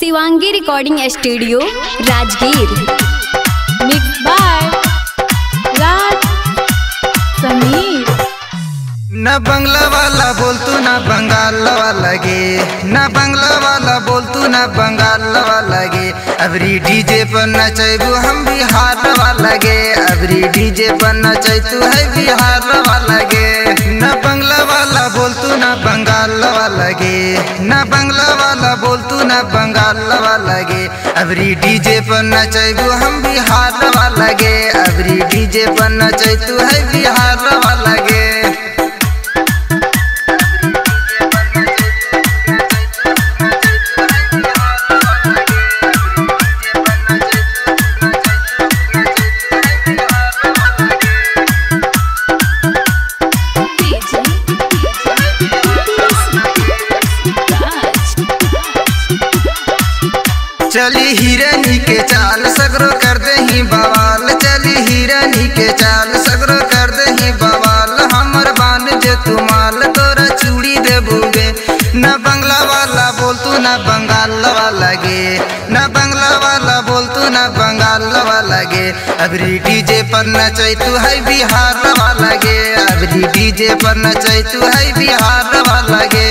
Shivangi recording studio Rajgir. Mix by Raj Sameer. न बंगला वाला बोल तू न बंगाल वाला गे। न बंगला वाला बोल तू न बंगाल वाला गे। अबरी डीजे पर नचैबू हम बिहार वाला गे। अबरी डीजे पर नचै तू है बिहार वाला गे। न बंगला वाला बोल तू न बंगाल वाला गे। न बंगला बोल तू ना बंगाल लवा लगे। अबरी डीजे पर नचैबू, हम बिहार लवा लगे। अबरी डीजे पर नचै तू है बिहार वाला चली हिरनी के चाल सगरो कर दे ही बवाल। चली हिरनी के चाल सगरो कर दे ही बवाल। हमर बान जे तू माल, तोरा चूड़ी दे बुगे न बंगला वाला बोल तू न बंगाल वाला गे। न बंगला वाला बोल तू न बंगाल वाला गे। अबरी डीजे पर नचै तू है बिहार वाला गे। अबरी डीजे पर नचै तू है बिहार वाला गे।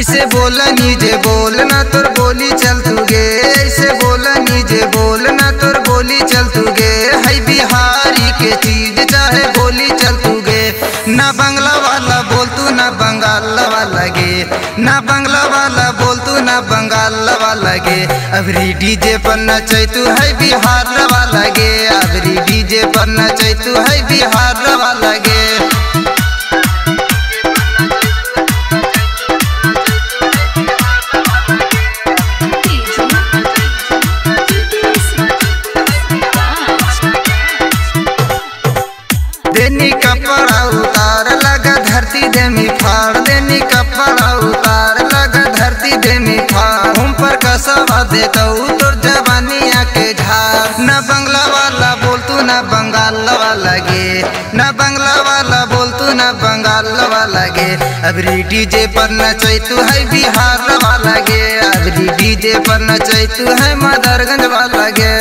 ऐसे बोला नीजे बोल, ना तोर बोली चल तू गे। ऐसे बोला नीजे बोल, ना तोर बोली चल तू गे। है बिहारी के चीज़, चाहे बोली चल तू गे। ना बंगला वाला बोल तू, ना बंगाल वाला गे। ना बंगला वाला बोल तू, ना बंगाल वाला गे। अबरी डीजे पर नचै तू है बिहार वाला गे। अबरी डीजे पर नचै तू है बिहार वाला गे। देनी कपड़ा उतार लगा धरती दे मी फाड़। देनी कपड़ा उतार लगा धरती दे मी फाड़। हम पर कसवा देता, तोर जवानिया के झार न बंगला वाला बोल तू न बंगाल वाला गे। न बंगला वाला बोल तू न बंगाल वाला गे। अबरी डीजे पर नचै तू है बिहार वाला गे। अबरी डीजे पर नचै तू है मदरगंज वाला गे।